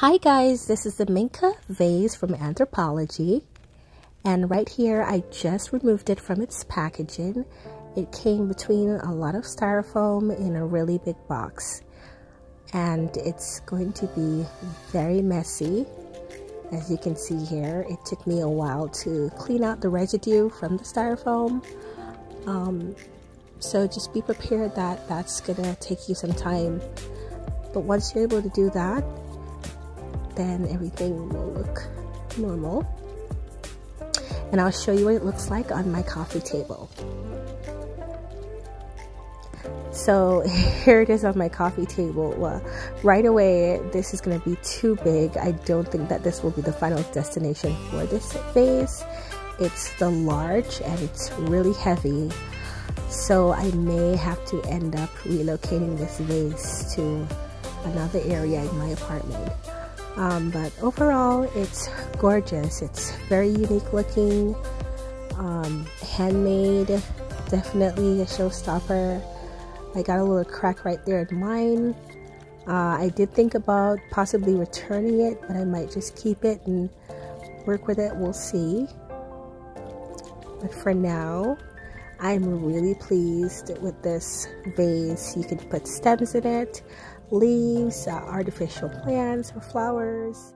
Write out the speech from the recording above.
Hi guys, this is the Minka vase from Anthropologie. And right here, I just removed it from its packaging. It came between a lot of styrofoam in a really big box. And it's going to be very messy. As you can see here, it took me a while to clean out the residue from the styrofoam. Um, so just be prepared that that's gonna take you some time. But once you're able to do that, then everything will look normal. And I'll show you what it looks like on my coffee table. So here it is on my coffee table. Well, right away, this is gonna be too big. I don't think that this will be the final destination for this vase. It's the large and it's really heavy. So I may have to end up relocating this vase to another area in my apartment. Um, but overall, it's gorgeous. It's very unique looking, um, handmade, definitely a showstopper. I got a little crack right there in mine. Uh, I did think about possibly returning it, but I might just keep it and work with it. We'll see. But for now, I'm really pleased with this vase. You can put stems in it leaves, uh, artificial plants or flowers.